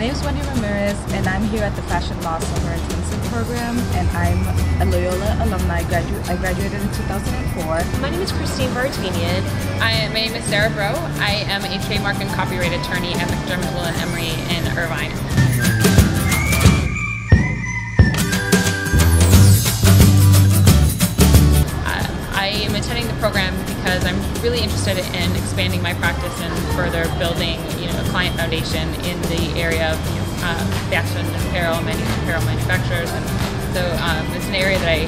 My name is Wendy Ramirez and I'm here at the Fashion Law Summer Intensive Program and I'm a Loyola alumni. I, gradu I graduated in 2004. My name is Christine Vartanian. I, my name is Sarah Bro. I am a trademark and copyright attorney at McDermott Will & Emery in Irvine. I am attending the program because I'm really interested in expanding my practice and further building, you know, a client foundation in the area of you know, uh, fashion apparel, manu- apparel manufacturers, and so um, it's an area that I,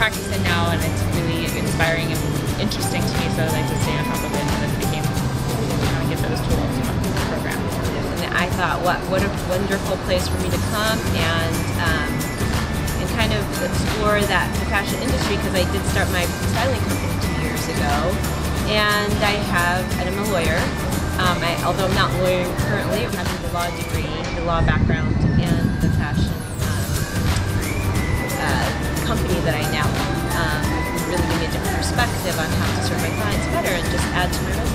practice in now, and it's really inspiring and interesting to me. So I like to stay on top of it, and it became kind of get those tools from the program. And I thought, what what a wonderful place for me to come and explore that the fashion industry because I did start my styling company two years ago, and I have and I'm a lawyer. Um, I, although I'm not lawyering currently, I'm having the law degree, the law background, and the fashion um, uh, company that I now um, really give me a different perspective on how to serve my clients better and just add to my.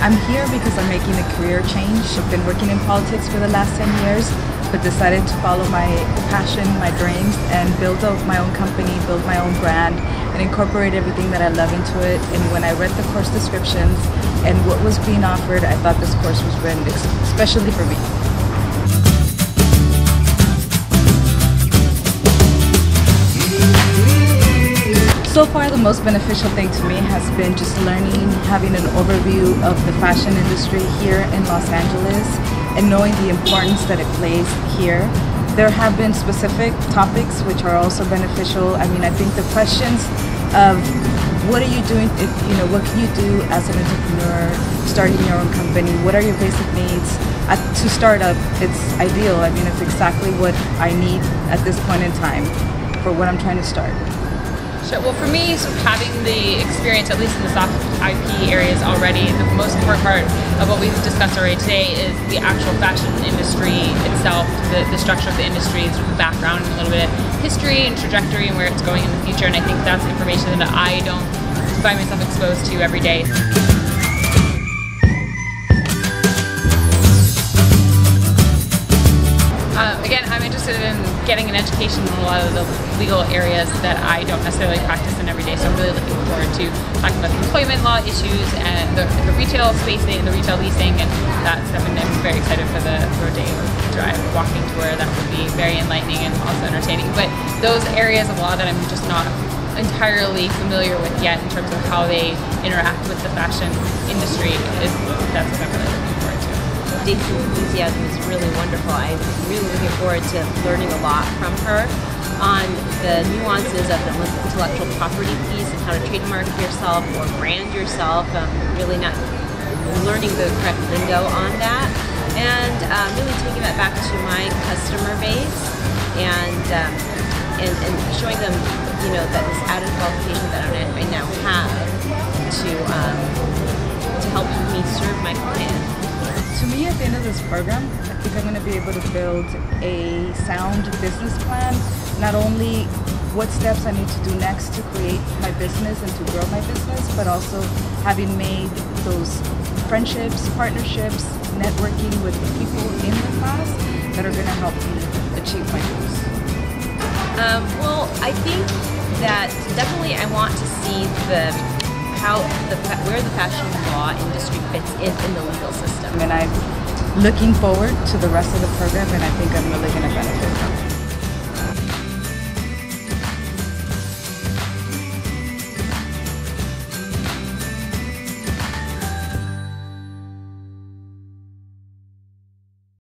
I'm here because I'm making a career change. I've been working in politics for the last 10 years, but decided to follow my passion, my dreams, and build up my own company, build my own brand, and incorporate everything that I love into it. And when I read the course descriptions and what was being offered, I thought this course was written especially for me. So far, the most beneficial thing to me has been just learning, having an overview of the fashion industry here in Los Angeles and knowing the importance that it plays here. There have been specific topics which are also beneficial. I mean, I think the questions of what are you doing, if, you know, what can you do as an entrepreneur, starting your own company, what are your basic needs? At, to start up, it's ideal. I mean, it's exactly what I need at this point in time for what I'm trying to start. Well, for me, so having the experience, at least in the soft IP areas already, the most important part of what we've discussed already today is the actual fashion industry itself, the, the structure of the industry, sort of the background, and a little bit of history and trajectory and where it's going in the future. And I think that's information that I don't find myself exposed to every day. Getting an education in a lot of the legal areas that I don't necessarily practice in every day. So I'm really looking forward to talking about employment law issues and the, the retail spacing, and the retail leasing, and that stuff. And I'm very excited for the Rodeo Drive walking tour. That would be very enlightening and also entertaining. But those areas of law that I'm just not entirely familiar with yet in terms of how they interact with the fashion industry is that's what I'm really looking forward to. Staci's enthusiasm is really wonderful. I'm really looking forward to learning a lot from her on the nuances of the intellectual property piece and how to trademark yourself or brand yourself. Um, really not learning the correct lingo on that, and um, really taking that back to my customer base and, um, and and showing them, you know, that this added qualification that I now have to um, to help me serve my client to me at the end of this program i think i'm going to be able to build a sound business plan. Not only what steps i need to do next to create my business and to grow my business but also having made those friendships partnerships networking with the people in the class that are going to help me achieve my goals. Um, well i think that definitely i want to see the how the where the fashion law industry fits in in the legal system. And I'm looking forward to the rest of the program, and I think I'm really going to benefit.